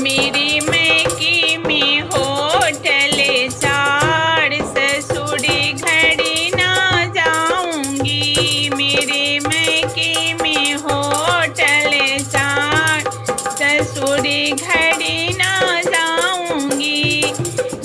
मेरी मैके में होटल चार ससुरी घड़ी ना जाऊँगी। मेरे मैके में होटल चार ससुरी घड़ी ना जाऊँगी।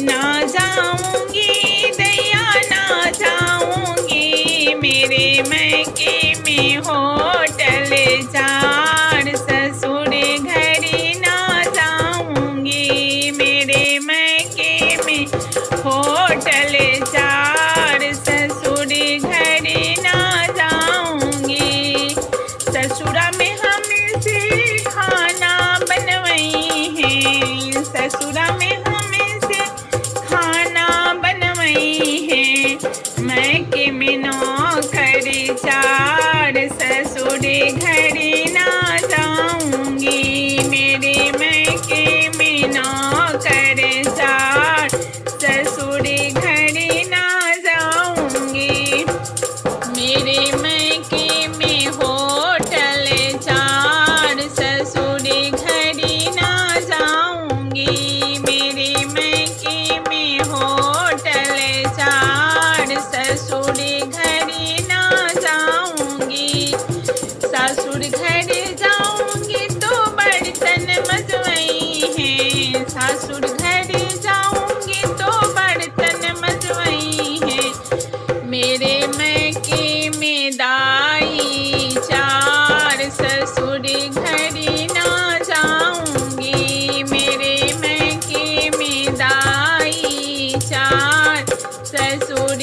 ना जाऊँगी, दया ना जाऊँगी। मेरे मैके में हो ससुरा में हमें से खाना बनवाई है। मैं कि मिनो कर जा